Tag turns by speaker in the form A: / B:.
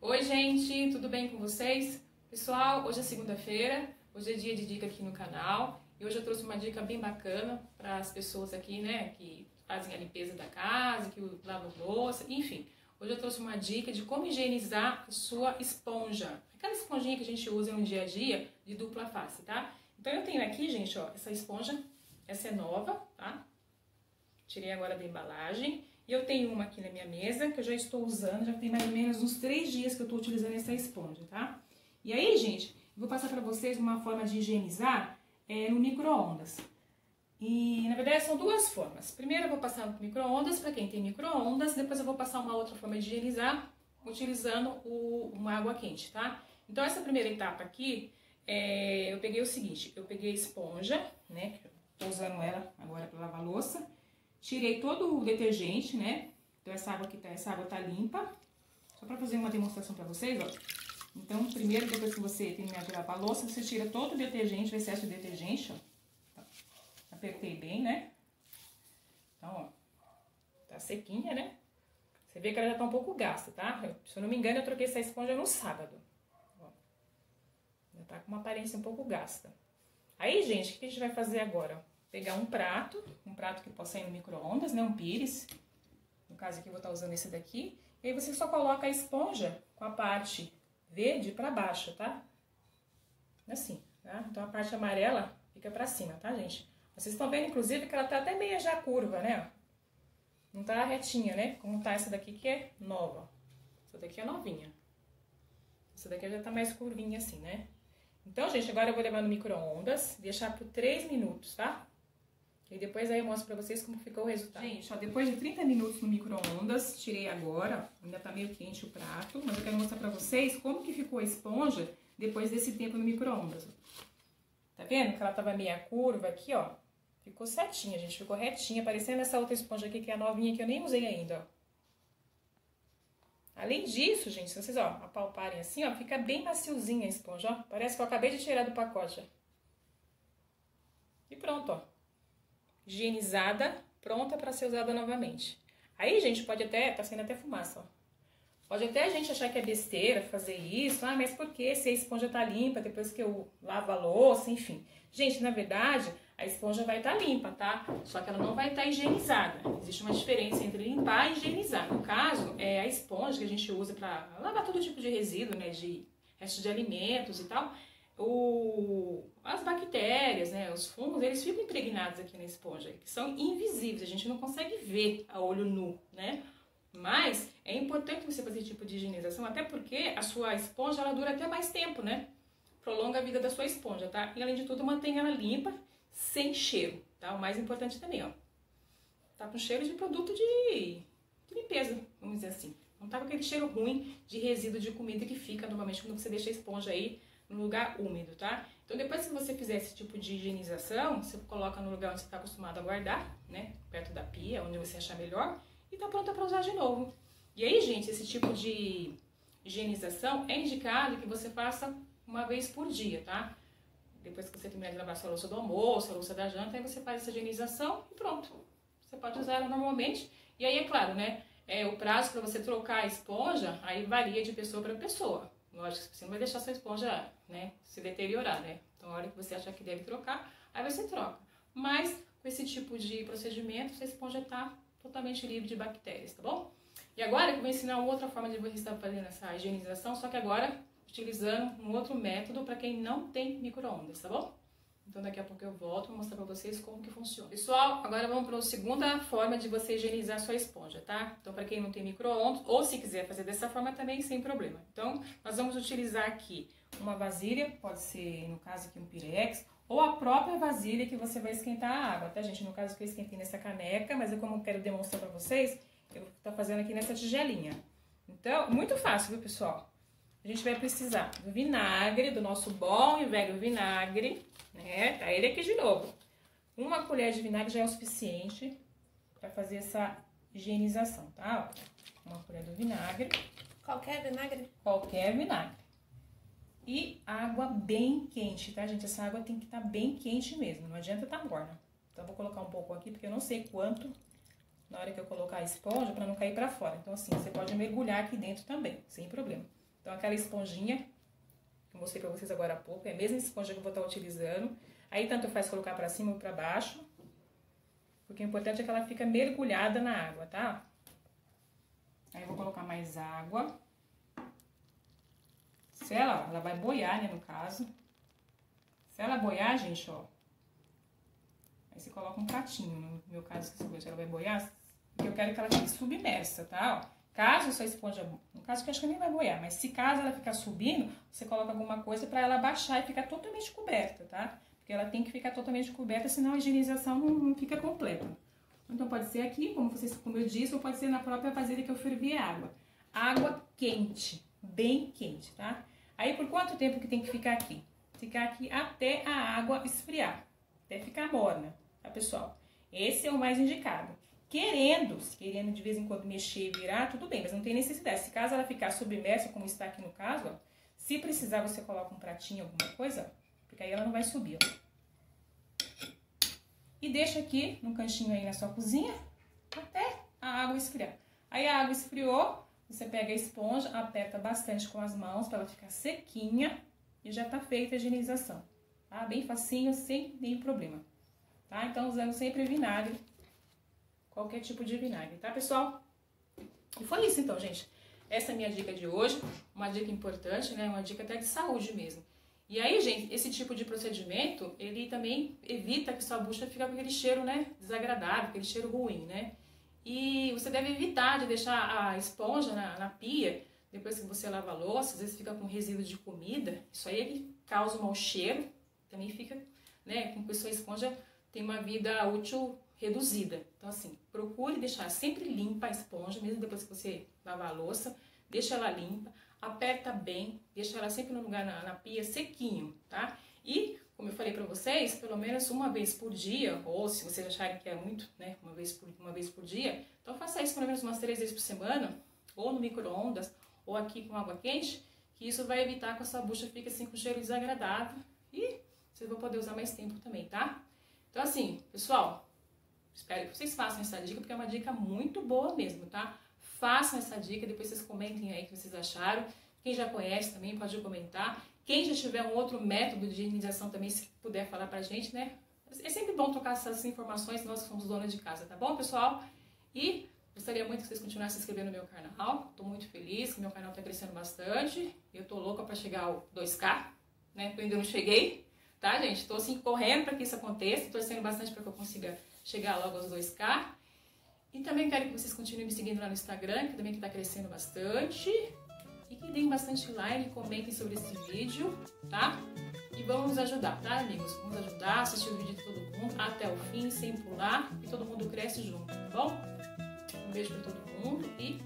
A: Oi, gente, tudo bem com vocês? Pessoal, hoje é segunda-feira, hoje é dia de dica aqui no canal e hoje eu trouxe uma dica bem bacana para as pessoas aqui, né, que fazem a limpeza da casa, que lavam louça, enfim. Hoje eu trouxe uma dica de como higienizar a sua esponja. Aquela esponjinha que a gente usa no dia a dia de dupla face, tá? Então eu tenho aqui, gente, ó, essa esponja, essa é nova, tá? Tirei agora da embalagem. E eu tenho uma aqui na minha mesa, que eu já estou usando, já tem mais ou menos uns três dias que eu estou utilizando essa esponja, tá? E aí, gente, vou passar para vocês uma forma de higienizar é, no micro-ondas. E, na verdade, são duas formas. Primeiro eu vou passar no micro-ondas, para quem tem micro-ondas, depois eu vou passar uma outra forma de higienizar, utilizando o, uma água quente, tá? Então, essa primeira etapa aqui, é, eu peguei o seguinte, eu peguei a esponja, né, tô usando ela agora para lavar louça, tirei todo o detergente, né, então essa água aqui tá, essa água tá limpa, só para fazer uma demonstração para vocês, ó. Então, primeiro, depois que você terminar de lavar a louça, você tira todo o detergente, o excesso de detergente, ó. Apertei bem, né? Então, ó, tá sequinha, né? Você vê que ela já tá um pouco gasta, tá? Se eu não me engano, eu troquei essa esponja no sábado. Ó. Já tá com uma aparência um pouco gasta. Aí, gente, o que a gente vai fazer agora? Pegar um prato, um prato que possa ir no micro-ondas, né? Um pires. No caso aqui, eu vou estar usando esse daqui. E aí, você só coloca a esponja com a parte verde pra baixo, tá? Assim, tá? Então, a parte amarela fica pra cima, tá, gente? Vocês estão vendo, inclusive, que ela tá até meia já curva, né? Não tá retinha, né? Como tá essa daqui que é nova. Essa daqui é novinha. Essa daqui já tá mais curvinha assim, né? Então, gente, agora eu vou levar no micro-ondas, deixar por 3 minutos, tá? E depois aí eu mostro pra vocês como ficou o resultado. Gente, ó, depois de 30 minutos no micro-ondas, tirei agora, ainda tá meio quente o prato, mas eu quero mostrar pra vocês como que ficou a esponja depois desse tempo no micro-ondas. Tá vendo que ela tava meia curva aqui, ó? Ficou certinha, gente. Ficou retinha, parecendo essa outra esponja aqui, que é a novinha, que eu nem usei ainda, ó. Além disso, gente, se vocês, ó, apalparem assim, ó, fica bem maciozinha a esponja, ó. Parece que eu acabei de tirar do pacote, ó. E pronto, ó. Higienizada, pronta para ser usada novamente. Aí, gente, pode até, tá saindo até fumaça, ó. Pode até a gente achar que é besteira fazer isso, ah, mas por que se a esponja tá limpa depois que eu lavo a louça, enfim. Gente, na verdade, a esponja vai estar tá limpa, tá? Só que ela não vai estar tá higienizada. Existe uma diferença entre limpar e higienizar. No caso, é a esponja que a gente usa para lavar todo tipo de resíduo, né? De restos de alimentos e tal. O, as bactérias, né, os fungos, eles ficam impregnados aqui na esponja, que são invisíveis, a gente não consegue ver a olho nu, né? Mas é importante você fazer tipo de higienização, até porque a sua esponja ela dura até mais tempo, né? Prolonga a vida da sua esponja, tá? E além de tudo, mantém ela limpa sem cheiro, tá? O mais importante também, ó. Tá com cheiro de produto de, de limpeza, vamos dizer assim. Não tá com aquele cheiro ruim de resíduo de comida que fica normalmente quando você deixa a esponja aí no lugar úmido, tá? Então depois que você fizer esse tipo de higienização, você coloca no lugar onde você está acostumado a guardar, né? Perto da pia, onde você achar melhor, e tá pronta para usar de novo. E aí, gente, esse tipo de higienização é indicado que você faça uma vez por dia, tá? Depois que você terminar de lavar sua louça do almoço, a louça da janta, aí você faz essa higienização e pronto. Você pode usar ela normalmente. E aí, é claro, né? É, o prazo para você trocar a esponja, aí varia de pessoa para pessoa. Lógico você não vai deixar sua esponja, né, se deteriorar, né? Então, a hora que você achar que deve trocar, aí você troca. Mas, com esse tipo de procedimento, sua esponja está totalmente livre de bactérias, tá bom? E agora eu vou ensinar outra forma de você estar fazendo essa higienização, só que agora utilizando um outro método para quem não tem micro-ondas, tá bom? Então daqui a pouco eu volto para mostrar para vocês como que funciona. Pessoal, agora vamos para a segunda forma de você higienizar sua esponja, tá? Então para quem não tem micro-ondas, ou se quiser fazer dessa forma também, sem problema. Então nós vamos utilizar aqui uma vasilha, pode ser no caso aqui um pirex, ou a própria vasilha que você vai esquentar a água, tá gente? No caso que eu esquentei nessa caneca, mas eu como eu quero demonstrar para vocês, eu tá fazendo aqui nessa tigelinha. Então, muito fácil, viu pessoal? A gente vai precisar do vinagre, do nosso bom e velho vinagre, né? Tá ele aqui de novo. Uma colher de vinagre já é o suficiente para fazer essa higienização, tá? Uma colher do vinagre.
B: Qualquer vinagre?
A: Qualquer vinagre. E água bem quente, tá, gente? Essa água tem que estar tá bem quente mesmo, não adianta estar tá morna. Então, vou colocar um pouco aqui, porque eu não sei quanto na hora que eu colocar a esponja, para não cair para fora. Então, assim, você pode mergulhar aqui dentro também, sem problema. Então, aquela esponjinha, que eu mostrei pra vocês agora há pouco, é a mesma esponja que eu vou estar utilizando. Aí, tanto faz colocar pra cima ou pra baixo, porque o importante é que ela fica mergulhada na água, tá? Aí, eu vou colocar mais água. Se ela, ela vai boiar, né, no caso. Se ela boiar, gente, ó. Aí você coloca um pratinho, no meu caso, se ela vai boiar, porque eu quero que ela fique submersa, tá? Ó. Caso sua esponja, no caso que acho que nem vai boiar, mas se caso ela ficar subindo, você coloca alguma coisa para ela baixar e ficar totalmente coberta, tá? Porque ela tem que ficar totalmente coberta, senão a higienização não, não fica completa. Então pode ser aqui, como vocês, como eu disse, ou pode ser na própria vasilha que eu fervi a água. Água quente, bem quente, tá? Aí por quanto tempo que tem que ficar aqui? Ficar aqui até a água esfriar, até ficar morna, tá pessoal? Esse é o mais indicado. Querendo, querendo de vez em quando mexer e virar, tudo bem, mas não tem necessidade. Se caso ela ficar submersa, como está aqui no caso, ó, se precisar você coloca um pratinho, alguma coisa, porque aí ela não vai subir, ó. E deixa aqui no canchinho aí na sua cozinha até a água esfriar. Aí a água esfriou, você pega a esponja, aperta bastante com as mãos para ela ficar sequinha e já tá feita a higienização. Tá? Bem facinho, sem nenhum problema. Tá? Então, usando sempre vinagre, qualquer tipo de vinagre, tá, pessoal? E foi isso então, gente. Essa é a minha dica de hoje, uma dica importante, né? Uma dica até de saúde mesmo. E aí, gente, esse tipo de procedimento, ele também evita que sua bucha fique com aquele cheiro, né, desagradável, aquele cheiro ruim, né? E você deve evitar de deixar a esponja na, na pia depois que você lava a louça, às vezes fica com resíduo de comida, isso aí ele causa um mau cheiro, também fica, né, com que sua esponja tem uma vida útil reduzida. Então, assim, procure deixar sempre limpa a esponja, mesmo depois que você lavar a louça, deixa ela limpa, aperta bem, deixa ela sempre no lugar na, na pia sequinho, tá? E como eu falei para vocês, pelo menos uma vez por dia, ou se vocês acharem que é muito, né, uma vez por, uma vez por dia, então faça isso pelo menos umas três vezes por semana, ou no micro-ondas, ou aqui com água quente, que isso vai evitar que a sua bucha fique assim com cheiro desagradável e vocês vão poder usar mais tempo também, tá? Então assim, pessoal, espero que vocês façam essa dica, porque é uma dica muito boa mesmo, tá? Façam essa dica, depois vocês comentem aí o que vocês acharam. Quem já conhece também pode comentar. Quem já tiver um outro método de higienização também, se puder falar pra gente, né? É sempre bom trocar essas informações, nós somos donas de casa, tá bom, pessoal? E gostaria muito que vocês continuassem se inscrevendo no meu canal. Tô muito feliz que meu canal tá crescendo bastante. Eu tô louca pra chegar ao 2K, né? Eu ainda não cheguei, tá, gente? Tô assim correndo para que isso aconteça, torcendo bastante para que eu consiga chegar logo aos 2K. E também quero que vocês continuem me seguindo lá no Instagram, que também está crescendo bastante e que deem bastante like, comentem sobre esse vídeo, tá? E vamos ajudar, tá, amigos? Vamos ajudar, assistir o vídeo de todo mundo até o fim, sem pular, e todo mundo cresce junto, tá bom? Um beijo para todo mundo e